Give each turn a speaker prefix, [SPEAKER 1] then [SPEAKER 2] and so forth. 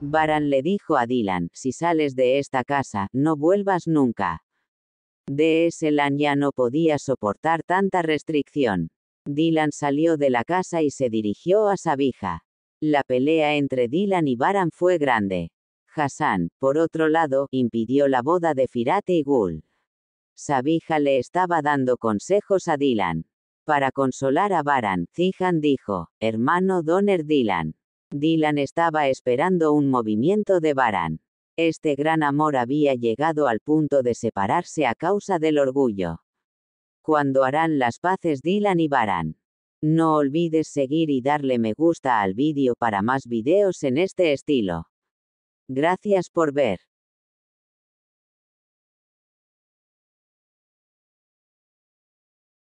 [SPEAKER 1] Baran le dijo a Dylan, si sales de esta casa, no vuelvas nunca. Deselan ya no podía soportar tanta restricción. Dylan salió de la casa y se dirigió a Sabija. La pelea entre Dylan y Baran fue grande. Hassan, por otro lado, impidió la boda de Firate y Gul. Sabija le estaba dando consejos a Dylan. Para consolar a Baran, Zihan dijo, hermano Donner Dylan. Dylan estaba esperando un movimiento de Baran. Este gran amor había llegado al punto de separarse a causa del orgullo. Cuando harán las paces Dylan y Baran. No olvides seguir y darle me gusta al vídeo para más videos en este estilo. Gracias por ver.